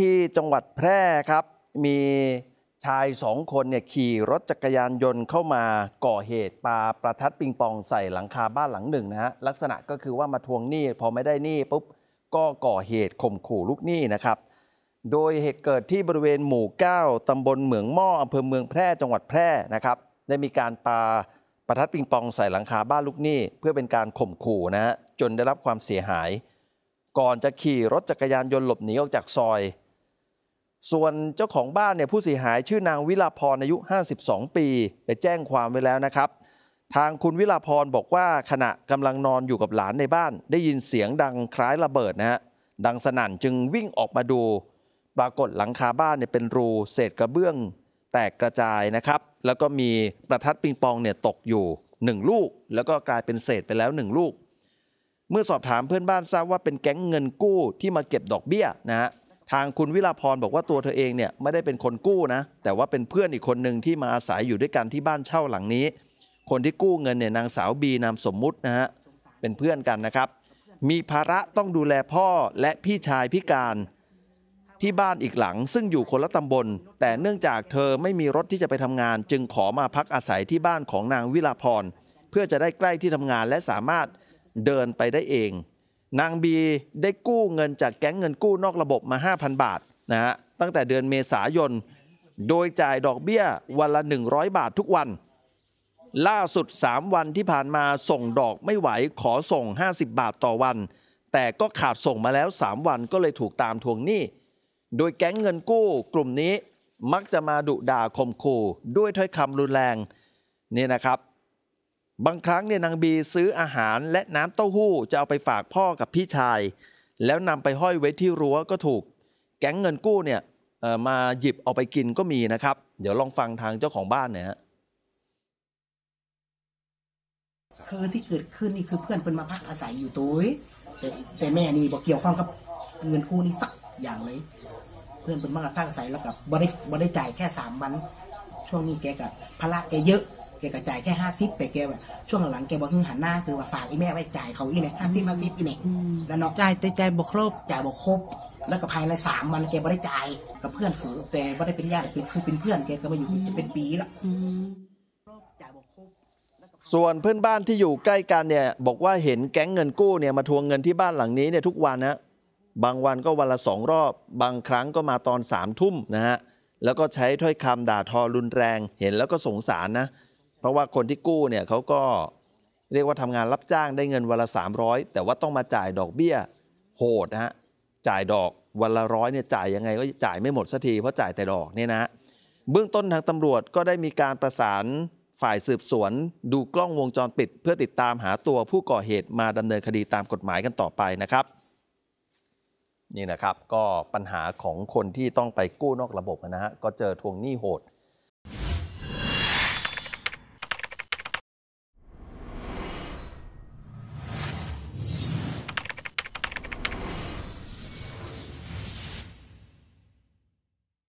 ที่จังหวัดแพร่ครับ มีชายสองคนเนี่ยขี่รถจักรยานยนต์เข้ามาก่อเหตุปาประทัดปิงปองใส่หลังคาบ้านหลังหนึ่งนะฮะลักษณะก็คือว่ามาทวงหนี้พอไม่ได้หนี้ปุ๊บก็ก่อเหตุข่มขู่ลูกหนี้นะครับ โดยเหตุเกิดที่บริเวณหมู่ 9ตำบลเหมืองหม้ออำเภอเมืองแพร่จังหวัดแพร่นะครับ ได้มีการปาประทัดปิงปองใส่หลังคาบ้านลูกหนี้ เพื่อเป็นการข่มขู่นะฮะจนได้รับความเสียหาย ก่อนจะขี่รถจักรยานยนต์หลบหนีออกจากซอย ส่วนเจ้าของบ้านเนี่ยผู้เสียหายชื่อนางวิลาพรอายุ 52 ปีไปแจ้งความไว้แล้วนะครับ ทางคุณวิลาพรบอกว่าขณะกำลังนอนอยู่กับหลานในบ้าน ได้ยินเสียงดังคล้ายระเบิดนะฮะดังสนั่นจึงวิ่งออกมาดู ปรากฏหลังคาบ้านเนี่ยเป็นรูเศษกระเบื้อง แตกกระจายนะครับ แล้วก็มีประทัดปิงปองเนี่ยตกอยู่1ลูก แล้วก็กลายเป็นเศษไปแล้ว1ลูก เมื่อสอบถามเพื่อนบ้านทราบว่าเป็นแก๊งเงินกู้ที่มาเก็บดอกเบี้ยนะฮะ ทางคุณวิลาพรบอกว่าตัวเธอเองเนี่ยไม่ได้เป็นคนกู้นะ แต่ว่าเป็นเพื่อนอีกคนหนึ่งที่มาอาศัยอยู่ด้วยกันที่บ้านเช่าหลังนี้ คนที่กู้เงินเนี่ยนางสาวบีนามสมมุตินะฮะเป็นเพื่อนกันนะครับ มีภาระต้องดูแลพ่อและพี่ชายพิการที่บ้านอีกหลัง ซึ่งอยู่คนละตำบล แต่เนื่องจากเธอไม่มีรถที่จะไปทำงาน จึงขอมาพักอาศัยที่บ้านของนางวิลาพรเพื่อจะได้ใกล้ที่ทำงานและสามารถเดินไปได้เอง นางบีได้กู้เงินจากแก๊งเงินกู้นอกระบบมา 5,000 บาทนะฮะตั้งแต่เดือนเมษายน โดยจ่ายดอกเบี้ยวันละ 100 บาททุกวัน ล่าสุด 3 วันที่ผ่านมาส่งดอกไม่ไหวขอส่ง 50 บาทต่อวัน แต่ก็ขาดส่งมาแล้ว 3 วันก็เลยถูกตามทวงหนี้ โดยแก๊งเงินกู้กลุ่มนี้มักจะมาดุด่าข่มขู่ด้วยถ้อยคำรุนแรงนี่นะครับ บางครั้งเนี่ยนางบีซื้ออาหารและน้ำเต้าหู้จะเอาไปฝากพ่อกับพี่ชาย แล้วนำไปห้อยไว้ที่รั้วก็ถูก แก๊งเงินกู้เนี่ยมาหยิบเอาไปกินก็มีนะครับ เดี๋ยวลองฟังทางเจ้าของบ้านหน่อยฮะคือที่เกิดขึ้นนี่คือเพื่อนเป็นมาพักอาศัยอยู่ตัวแต่แต่แม่นี่บอกเกี่ยวข้องกับเงินกู้นี่สักอย่างเลย เพื่อนเป็นมาพักอาศัยแล้วกับบ่ได้บ่ได้จ่ายแค่สามวัน ช่วงนี้แกกับภาระแกเยอะ แกก็จ่ายแค่ห้าสิบแต่แกแบบช่วงหลังแกบอกคือหันหน้าคือว่าฝากไอ้แม่ไว้จ่ายเขาอีเนี่ยห้าสิบห้าสิบอีเนี่ยอืมแล้วเนาะจ่ายแต่จ่ายบ่ครบจ่ายบอกครบแล้วก็ภายในสามวันแกบ่ได้จ่ายกับเพื่อนฝูงแต่บ่ได้เป็นญาติเป็นคือเป็นเพื่อนแกก็มาอยู่จะเป็นปีละอืมจ่ายบอกครบแล้วก็ส่วนเพื่อนบ้านที่อยู่ใกล้กันเนี่ยบอกว่าเห็นแก๊งเงินกู้เนี่ยมาทวงเงินที่บ้านหลังนี้เนี่ยทุกวันนะบางวันก็วันละสองรอบ บางครั้งก็มาตอนสามทุ่มนะฮะแล้วก็ใช้ถ้อยคำด่าทอรุนแรงเห็นแล้วก็สงสารนะ เพราะว่าคนที่กู้เนี่ยเขาก็เรียกว่าทำงานรับจ้างได้เงินวันละ 300 แต่ว่าต้องมาจ่ายดอกเบี้ยโหดนะฮะจ่ายดอกวันละร้อยเนี่ยจ่ายยังไงก็จ่ายไม่หมดสักทีเพราะจ่ายแต่ดอกเนี่ยนะฮะเบื้องต้นทางตำรวจก็ได้มีการประสานฝ่ายสืบสวน ดูกล้องวงจรปิด เพื่อติดตามหาตัวผู้ก่อเหตุมาดำเนินคดีตามกฎหมายกันต่อไปนะครับ นี่นะครับก็ปัญหาของคนที่ต้องไปกู้นอกระบบนะฮะก็เจอทวงหนี้โหด